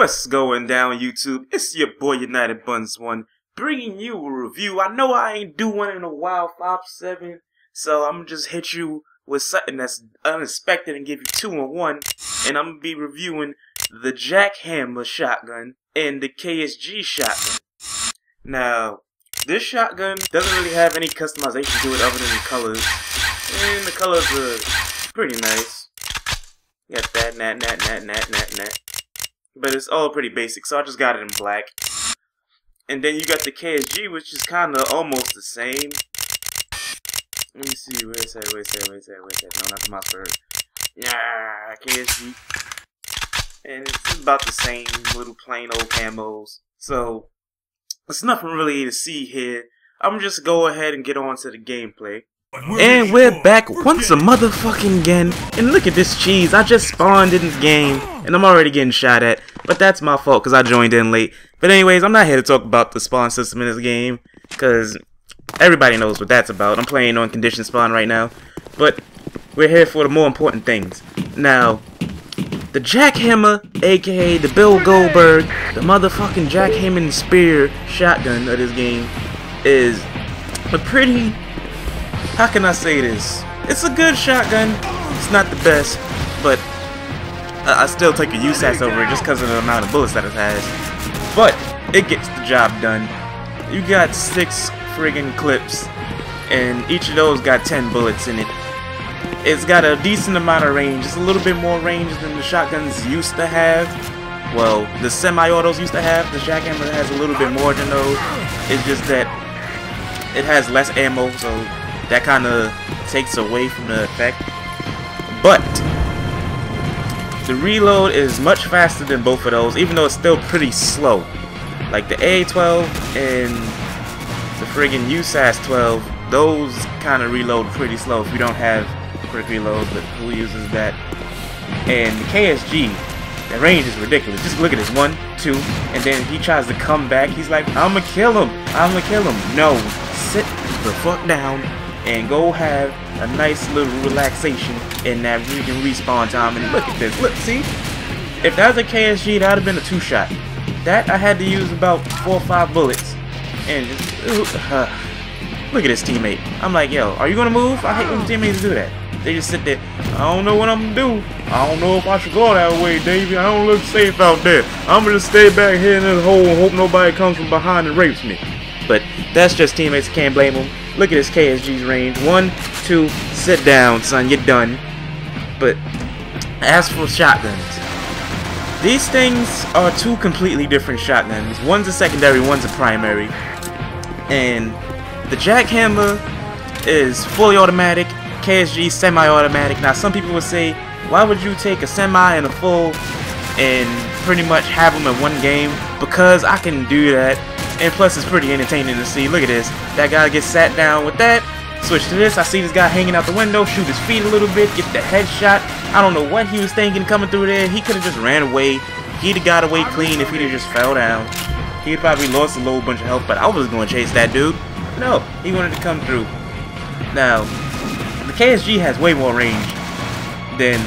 What's going down, YouTube? It's your boy United Bunz One, bringing you a review. I know I ain't do one in a while, five seven, so I'm just hit you with something that's unexpected and give you two in one. And I'm gonna be reviewing the Jackhammer shotgun and the KSG shotgun. Now, this shotgun doesn't really have any customization to it other than the colors, and the colors are pretty nice. Got that, nat, nat, nat, nat, nat, nat. But it's all pretty basic, so I just got it in black. And then you got the KSG, which is kind of almost the same. Let me see, where's that, where's that, where's that, where's that? No, not the Mossberg. Yeah, KSG. And it's about the same little plain old camos. So, there's nothing really to see here. I'm just go ahead and get on to the gameplay. And we're back once a motherfucking again. And look at this cheese. I just spawned in this game. And I'm already getting shot at. But that's my fault because I joined in late. But anyways, I'm not here to talk about the spawn system in this game. Because everybody knows what that's about. I'm playing on condition spawn right now. But we're here for the more important things. Now, the Jackhammer, aka the Bill Goldberg, the motherfucking Jackhammer Spear shotgun of this game, is a pretty how can I say this? It's a good shotgun. It's not the best, but I, I still take a USAS over it just because of the amount of bullets that it has. But it gets the job done. You got six friggin' clips, and each of those got 10 bullets in it. It's got a decent amount of range. It's a little bit more range than the shotguns used to have. Well, the semi-autos used to have. The jackhammer has a little bit more than those. It's just that it has less ammo, so that kind of takes away from the effect. But the reload is much faster than both of those, even though it's still pretty slow. Like the A12 and the friggin' USAS 12, those kind of reload pretty slow if you don't have quick reload, but who uses that? And the KSG, the range is ridiculous. Just look at this, one, two, and then he tries to come back. He's like, I'ma kill him, I'ma kill him. No, sit the fuck down and go have a nice little relaxation in that freaking respawn time. And look at this. Look, see? If that was a KSG, that would have been a two-shot. That I had to use about four or five bullets. And just, uh, look at this teammate. I'm like, yo, are you gonna move? I hate when teammates do that. They just sit there. I don't know what I'm gonna do. I don't know if I should go that way, Davey. I don't look safe out there. I'm gonna stay back here in this hole and hope nobody comes from behind and rapes me. But that's just teammates. Can't blame them. Look at this KSG's range. One, two, sit down, son. You're done. But as for shotguns, these things are two completely different shotguns. One's a secondary, one's a primary. And the Jackhammer is fully automatic, KSG semi-automatic. Now some people would say, why would you take a semi and a full and pretty much have them in one game? Because I can do that and plus, it's pretty entertaining to see. Look at this. That guy gets sat down with that. Switch to this. I see this guy hanging out the window. Shoot his feet a little bit. Get the headshot. I don't know what he was thinking coming through there. He could have just ran away. He'd have got away clean if he'd have just fell down. He'd probably lost a little bunch of health, but I was going to chase that dude. No, he wanted to come through. Now, the KSG has way more range than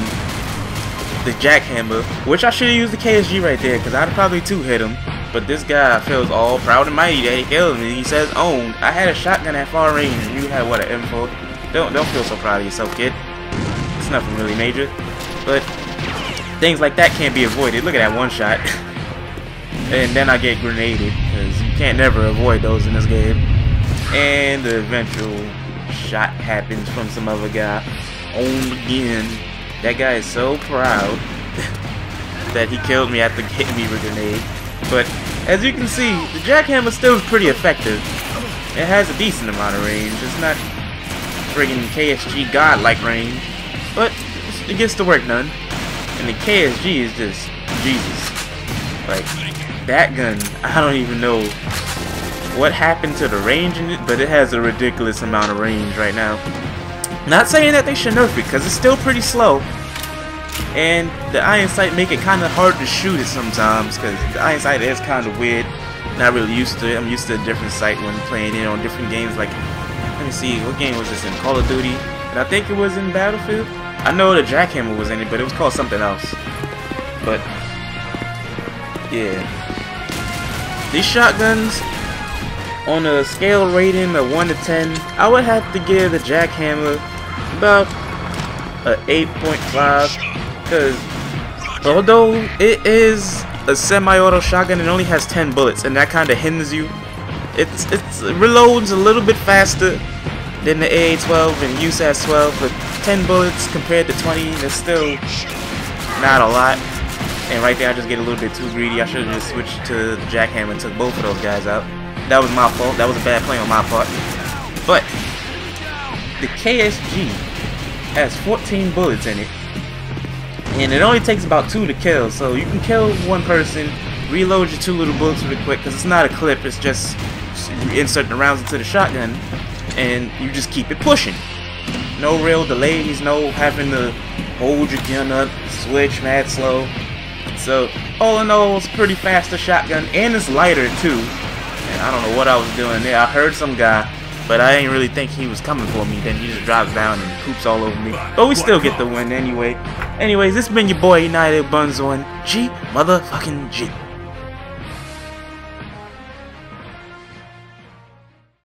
the Jackhammer, which I should have used the KSG right there, because I'd probably two-hit him. But this guy feels all proud and mighty that he killed me. He says owned. I had a shotgun at far range and you had what an info. Don't don't feel so proud of yourself, kid. It's nothing really major. But things like that can't be avoided. Look at that one shot. and then I get grenaded, because you can't never avoid those in this game. And the eventual shot happens from some other guy. Owned again. That guy is so proud that he killed me after hitting me with a grenade. But as you can see, the jackhammer still is pretty effective. It has a decent amount of range. It's not friggin' KSG godlike range, but it gets the work done. And the KSG is just Jesus. Like that gun, I don't even know what happened to the range in it, but it has a ridiculous amount of range right now. Not saying that they should nerf it, because it's still pretty slow and the iron sight make it kind of hard to shoot it sometimes because the iron sight is kind of weird. Not really used to it. I'm used to a different sight when playing it on different games like let me see what game was this in? Call of Duty. And I think it was in Battlefield. I know the jackhammer was in it but it was called something else. But yeah. These shotguns, on a scale rating of 1 to 10, I would have to give the Jackhammer about a 8.5 because although it is a semi-auto shotgun, it only has 10 bullets and that kind of hinders you. It's, it's it reloads a little bit faster than the AA-12 and USAS 12, but 10 bullets compared to 20, that's still not a lot. And right there, I just get a little bit too greedy. I should have just switched to the jackhammer and took both of those guys out. That was my fault. That was a bad play on my part. But the KSG has 14 bullets in it. And it only takes about two to kill. So you can kill one person, reload your two little bullets really quick. Because it's not a clip. It's just insert the rounds into the shotgun. And you just keep it pushing. No real delays. No having to hold your gun up, switch mad slow. So all in all, it's pretty fast a shotgun. And it's lighter too. And I don't know what I was doing there. I heard some guy, but I didn't really think he was coming for me. Then he just drops down and poops all over me. But we still get the win anyway. Anyways, this has been your boy United Bunz on G motherfucking G.